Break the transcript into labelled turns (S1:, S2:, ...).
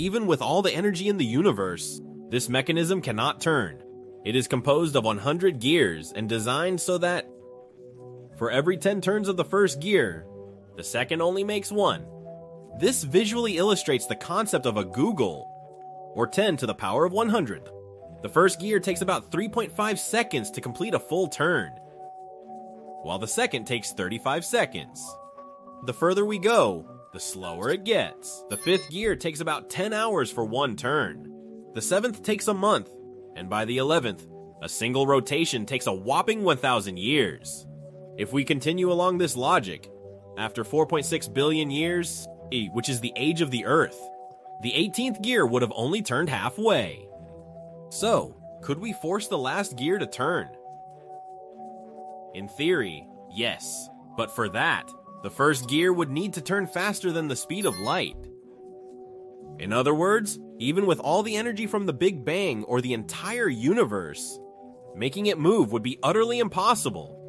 S1: even with all the energy in the universe, this mechanism cannot turn. It is composed of 100 gears and designed so that for every 10 turns of the first gear, the second only makes one. This visually illustrates the concept of a googol, or 10 to the power of 100. The first gear takes about 3.5 seconds to complete a full turn, while the second takes 35 seconds. The further we go, the slower it gets. The fifth gear takes about 10 hours for one turn. The seventh takes a month, and by the 11th, a single rotation takes a whopping 1,000 years. If we continue along this logic, after 4.6 billion years, which is the age of the Earth, the 18th gear would have only turned halfway. So, could we force the last gear to turn? In theory, yes. But for that, the first gear would need to turn faster than the speed of light. In other words, even with all the energy from the Big Bang or the entire universe, making it move would be utterly impossible.